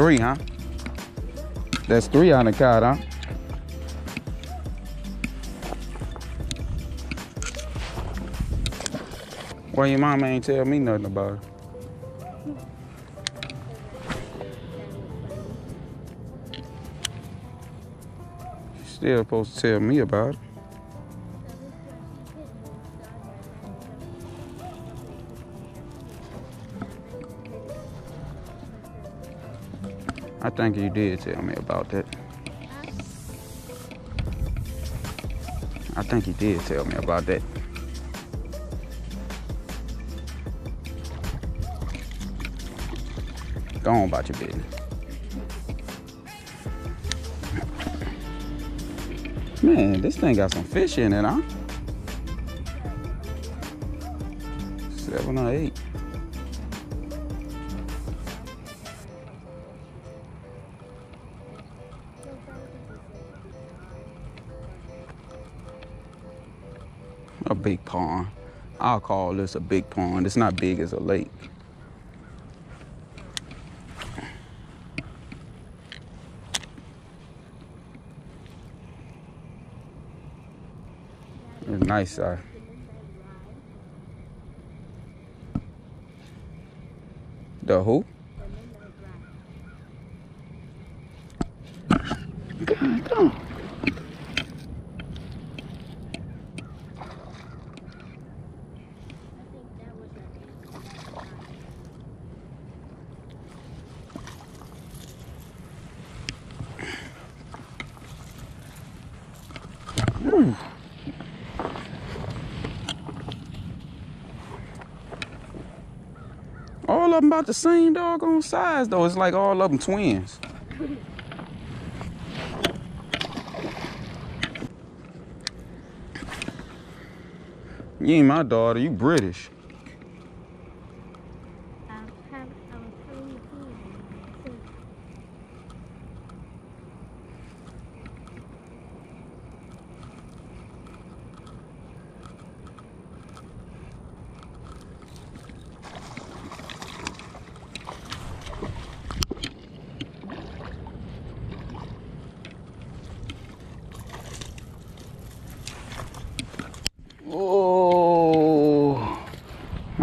Three, huh? That's three on the card, huh? Why your mama ain't tell me nothing about it? Still supposed to tell me about it. I think you did tell me about that. I think you did tell me about that. Go on about your business. Man, this thing got some fish in it, huh? Seven or eight. A big pond. I'll call this a big pond. It's not big as a lake. It's nice uh, side. The who? All of them about the same doggone size though. It's like all of them twins. You ain't my daughter, you British. I have I was telling you too. Oh,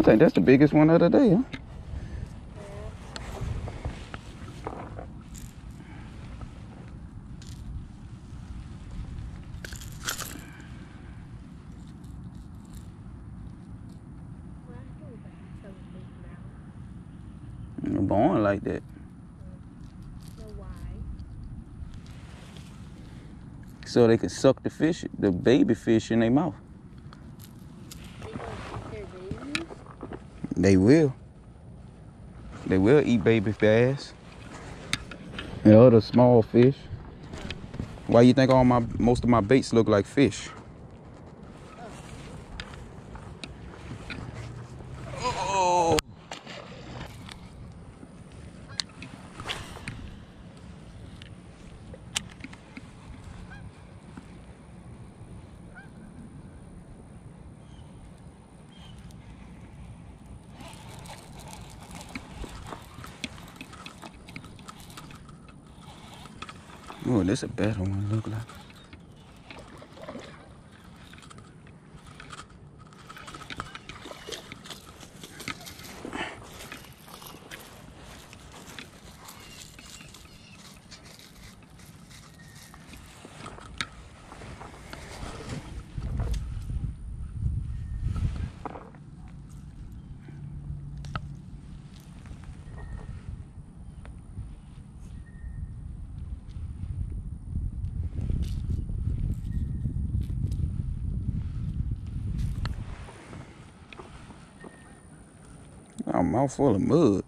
I think that's the biggest one of the day, huh? Well, I know that some big mouth. You're born like that. So they can suck the fish, the baby fish in their mouth. They gonna eat their babies? They will. They will eat baby bass and other small fish. Why you think all my most of my baits look like fish? Oh. Oh, this is a better one look like. My mouth full of mud.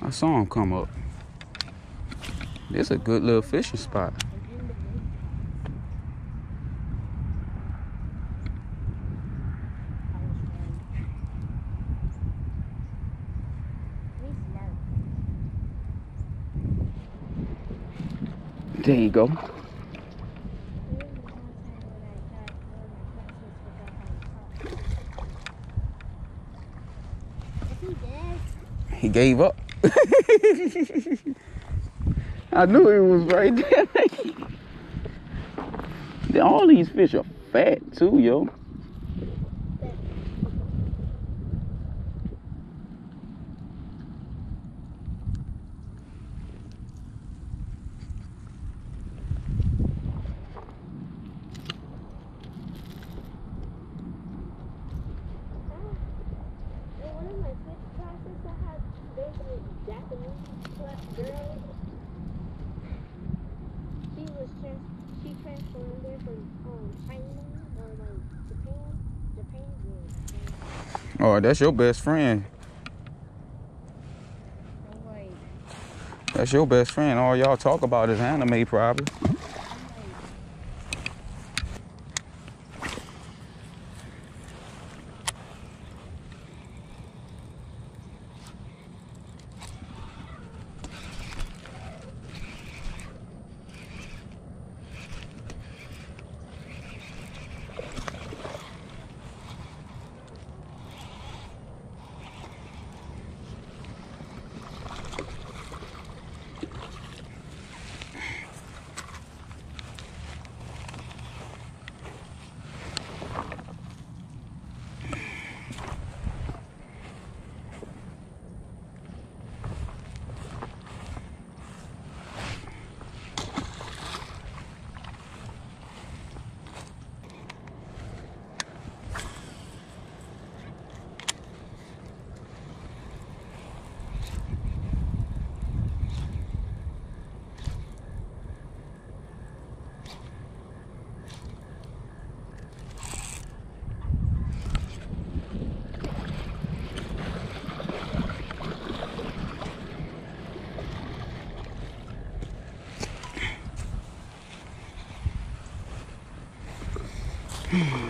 I saw him come up. This is a good little fishing spot. There you go. He gave up. I knew he was right there. All these fish are fat too, yo. One of my fish classes that had there's a Japanese girl. She was trans she transformed there from um China or like Japan. Japan yeah. Oh, that's your best friend. That's your best friend. All y'all talk about is anime, probably. Mm-hmm.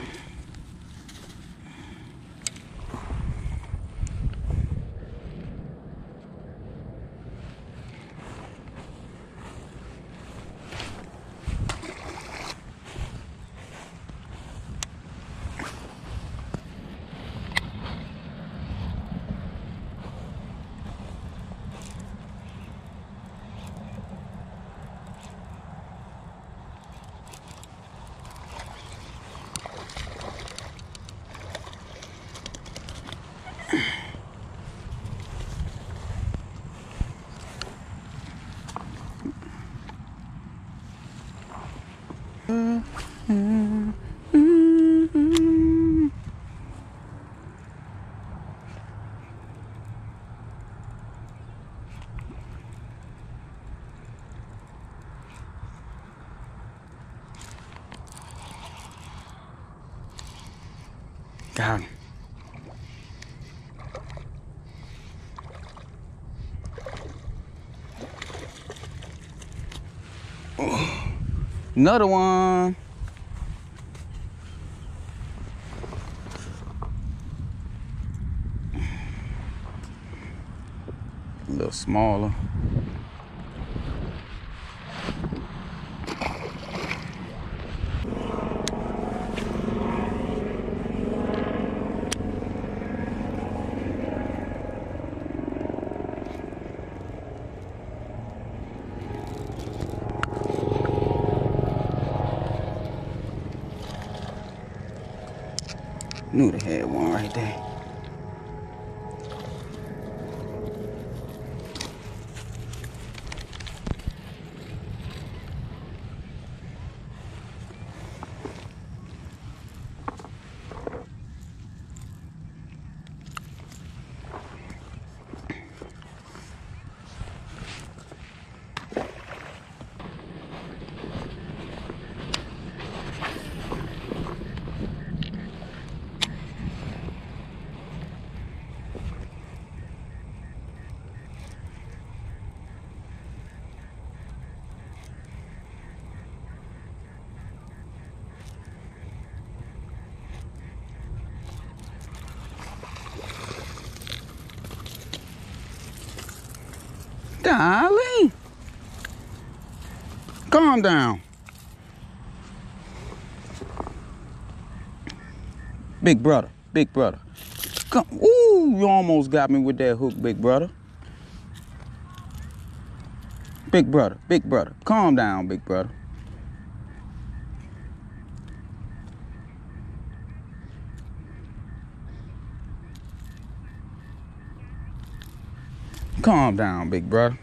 Oh, Another one. A little smaller. Knew they had one right there. Golly. Calm down. Big brother, big brother. Come, ooh, you almost got me with that hook, big brother. Big brother, big brother. Calm down, big brother. Calm down, big brother.